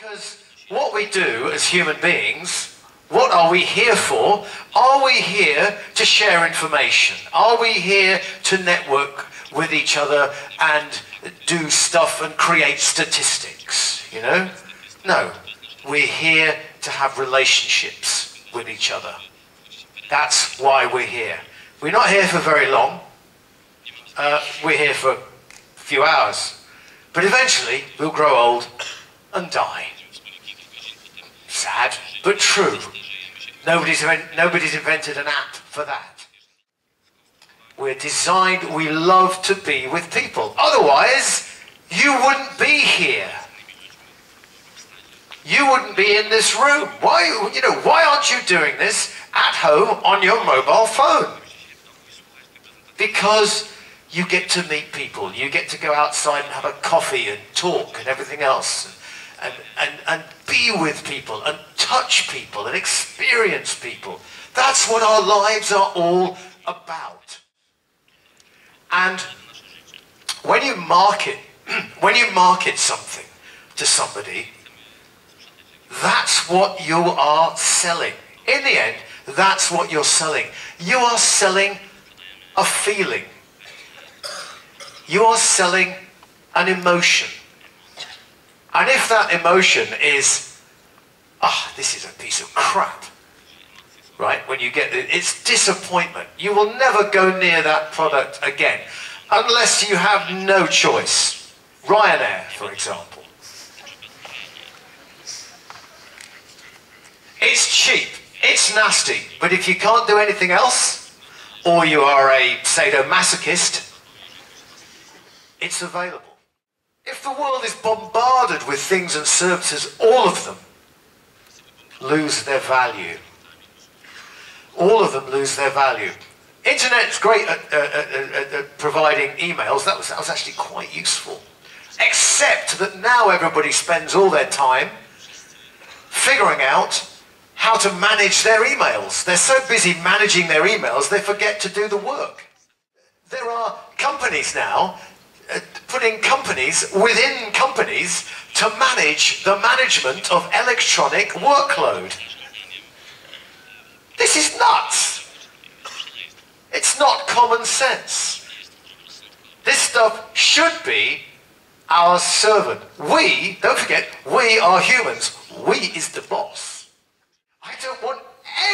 Because what we do as human beings, what are we here for? Are we here to share information? Are we here to network with each other and do stuff and create statistics? You know? No. We're here to have relationships with each other. That's why we're here. We're not here for very long. Uh, we're here for a few hours. But eventually, we'll grow old and die. Sad, but true. Nobody's, nobody's invented an app for that. We're designed, we love to be with people. Otherwise, you wouldn't be here. You wouldn't be in this room. Why, you know, why aren't you doing this at home on your mobile phone? Because you get to meet people. You get to go outside and have a coffee and talk and everything else. And, and, and be with people and touch people and experience people. That's what our lives are all about. And when you market, when you market something to somebody, that's what you are selling. In the end, that's what you're selling. You are selling a feeling. You are selling an emotion. And if that emotion is, ah, oh, this is a piece of crap, right? When you get it, it's disappointment. You will never go near that product again unless you have no choice. Ryanair, for example. It's cheap, it's nasty, but if you can't do anything else, or you are a sadomasochist, it's available. If the world is bombarded with things and services, all of them lose their value. All of them lose their value. Internet's great at, uh, at, at, providing emails. That was, that was actually quite useful. Except that now everybody spends all their time figuring out how to manage their emails. They're so busy managing their emails, they forget to do the work. There are companies now uh, Uh, putting companies within companies to manage the management of electronic workload. This is nuts. It's not common sense. This stuff should be our servant. We, don't forget, we are humans. We is the boss. I don't want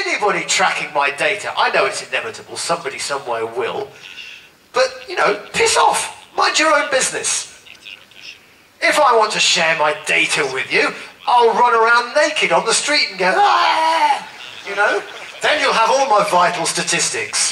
anybody tracking my data. I know it's inevitable. Somebody somewhere will. But, you know, piss off. Mind your own business. If I want to share my data with you, I'll run around naked on the street and go, ah! You know? Then you'll have all my vital statistics.